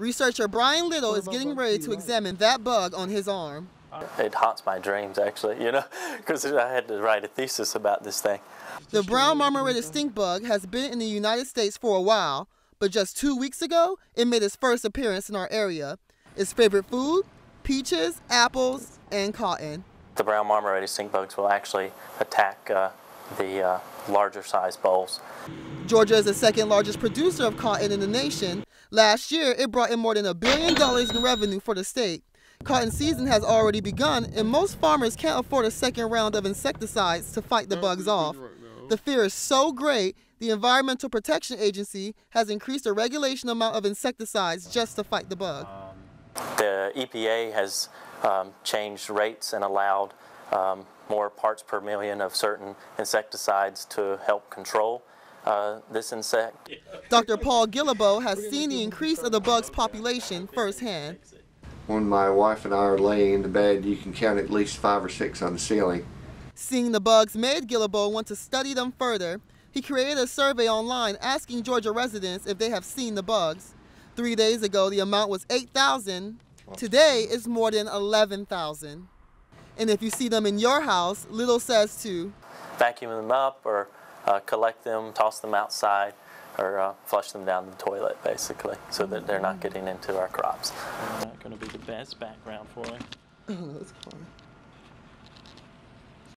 Researcher Brian Little is getting ready to examine that bug on his arm. It haunts my dreams, actually, you know, because I had to write a thesis about this thing. The brown marmorated stink bug has been in the United States for a while, but just two weeks ago, it made its first appearance in our area. Its favorite food? Peaches, apples, and cotton. The brown marmorated stink bugs will actually attack uh, the uh, larger size bolls. Georgia is the second largest producer of cotton in the nation. Last year, it brought in more than a billion dollars in revenue for the state. Cotton season has already begun, and most farmers can't afford a second round of insecticides to fight the bugs off. The fear is so great, the Environmental Protection Agency has increased the regulation amount of insecticides just to fight the bug. The EPA has um, changed rates and allowed um, more parts per million of certain insecticides to help control uh, this insect. Dr. Paul Guillebeau has seen the increase of the bug's population firsthand. When my wife and I are laying in the bed, you can count at least five or six on the ceiling. Seeing the bugs made Guillebeau want to study them further. He created a survey online asking Georgia residents if they have seen the bugs. Three days ago, the amount was 8,000. Today, it's more than 11,000. And if you see them in your house, Little says to vacuum them up or uh, collect them, toss them outside, or uh, flush them down the toilet, basically, so that they're not getting into our crops. Not going to be the best background for it. Oh, that's fine.